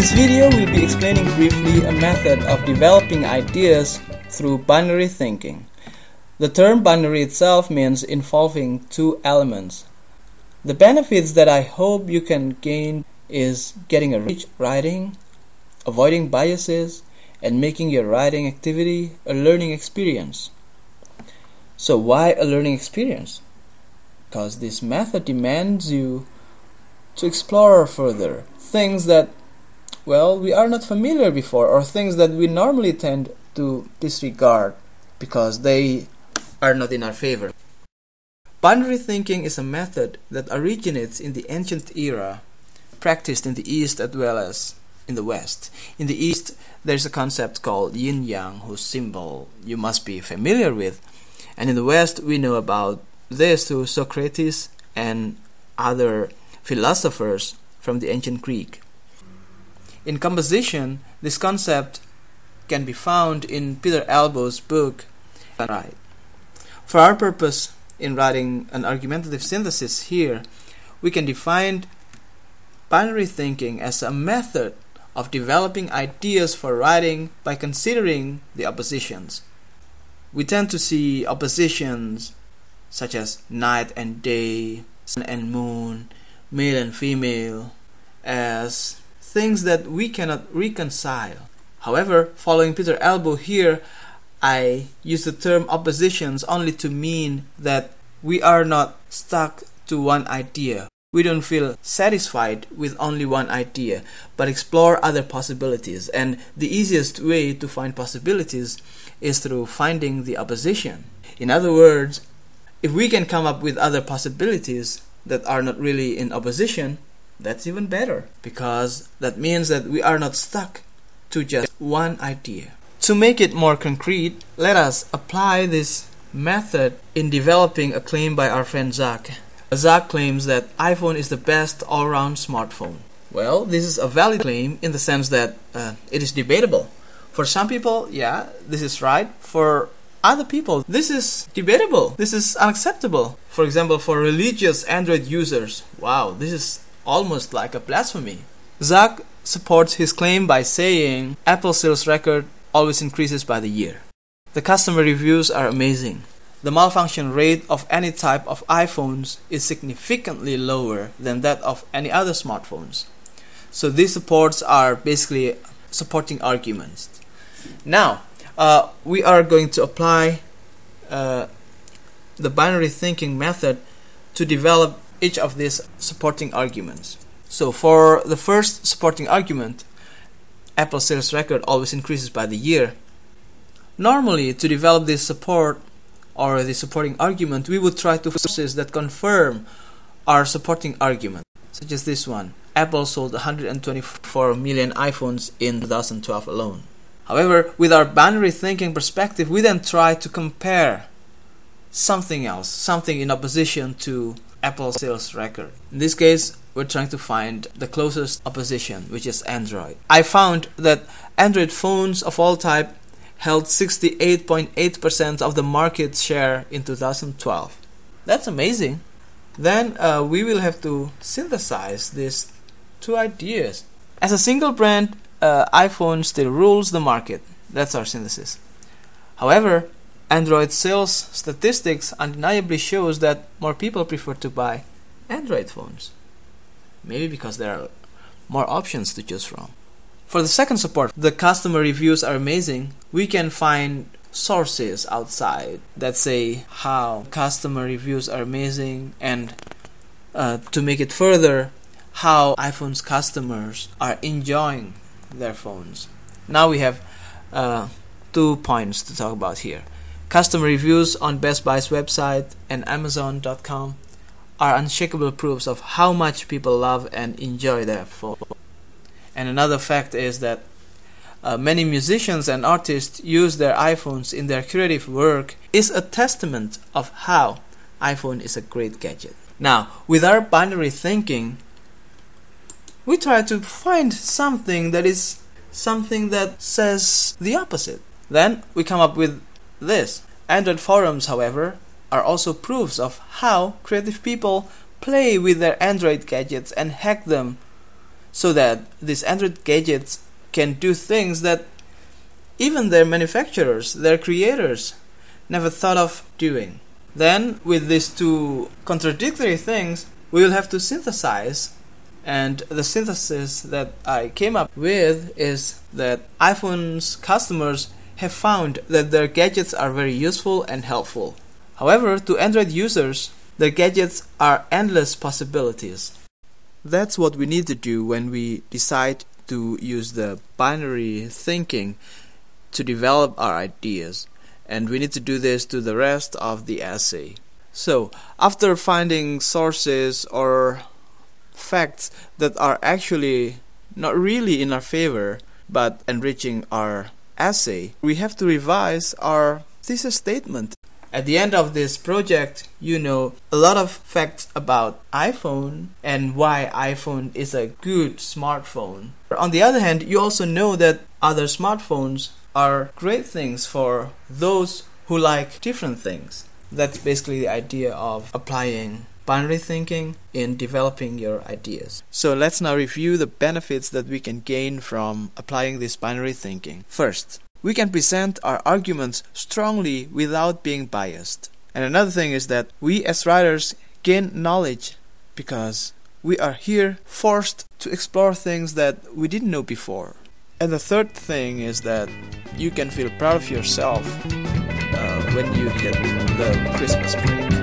This video will be explaining briefly a method of developing ideas through binary thinking. The term binary itself means involving two elements. The benefits that I hope you can gain is getting a rich writing, avoiding biases, and making your writing activity a learning experience. So, why a learning experience? Because this method demands you to explore further things that, well, we are not familiar before, or things that we normally tend to disregard because they are not in our favor. Binary thinking is a method that originates in the ancient era, practiced in the East as well as in the West. In the East, there's a concept called yin yang, whose symbol you must be familiar with. And in the West, we know about this through Socrates and other philosophers from the ancient Greek. In composition, this concept can be found in Peter Elbow's book, Right. For our purpose in writing an argumentative synthesis here, we can define binary thinking as a method of developing ideas for writing by considering the oppositions. We tend to see oppositions such as night and day, sun and moon, male and female, as things that we cannot reconcile. However, following Peter Elbow here, I use the term oppositions only to mean that we are not stuck to one idea. We don't feel satisfied with only one idea, but explore other possibilities. And the easiest way to find possibilities is through finding the opposition. In other words, if we can come up with other possibilities that are not really in opposition, that's even better because that means that we are not stuck to just one idea. To make it more concrete, let us apply this method in developing a claim by our friend Zach. Zach claims that iPhone is the best all-round smartphone. Well, this is a valid claim in the sense that uh, it is debatable. For some people, yeah, this is right. For other people, this is debatable. This is unacceptable. For example, for religious Android users, wow, this is almost like a blasphemy. Zach supports his claim by saying Apple sales record always increases by the year. The customer reviews are amazing. The malfunction rate of any type of iPhones is significantly lower than that of any other smartphones. So these supports are basically supporting arguments. Now, uh, we are going to apply uh, the binary thinking method to develop each of these supporting arguments. So for the first supporting argument, Apple sales record always increases by the year. Normally, to develop this support or the supporting argument, we would try to sources that confirm our supporting argument, such as this one. Apple sold 124 million iPhones in 2012 alone. However, with our binary thinking perspective, we then try to compare something else, something in opposition to Apple sales record. In this case, we're trying to find the closest opposition, which is Android. I found that Android phones of all type held 68.8% of the market share in 2012. That's amazing. Then uh, we will have to synthesize these two ideas. As a single brand, uh, iPhone still rules the market. That's our synthesis. However, Android sales statistics undeniably shows that more people prefer to buy Android phones. Maybe because there are more options to choose from. For the second support, the customer reviews are amazing. We can find sources outside that say how customer reviews are amazing and uh, to make it further, how iPhone's customers are enjoying their phones. Now we have uh, two points to talk about here. Customer reviews on Best Buy's website and Amazon.com are unshakable proofs of how much people love and enjoy their phone. And another fact is that uh, many musicians and artists use their iPhones in their creative work is a testament of how iPhone is a great gadget. Now, with our binary thinking, we try to find something that is something that says the opposite. Then we come up with this. Android forums, however, are also proofs of how creative people play with their Android gadgets and hack them so that these Android gadgets can do things that even their manufacturers, their creators, never thought of doing. Then, with these two contradictory things, we will have to synthesize. And the synthesis that I came up with is that iPhone's customers have found that their gadgets are very useful and helpful. However, to Android users, their gadgets are endless possibilities. That's what we need to do when we decide to use the binary thinking to develop our ideas, and we need to do this to the rest of the essay. So, after finding sources or facts that are actually not really in our favor but enriching our essay, we have to revise our thesis statement. At the end of this project, you know a lot of facts about iPhone and why iPhone is a good smartphone. On the other hand, you also know that other smartphones are great things for those who like different things. That's basically the idea of applying binary thinking in developing your ideas. So let's now review the benefits that we can gain from applying this binary thinking. First, we can present our arguments strongly without being biased. And another thing is that we as writers gain knowledge because we are here forced to explore things that we didn't know before. And the third thing is that you can feel proud of yourself uh, when you get the Christmas break.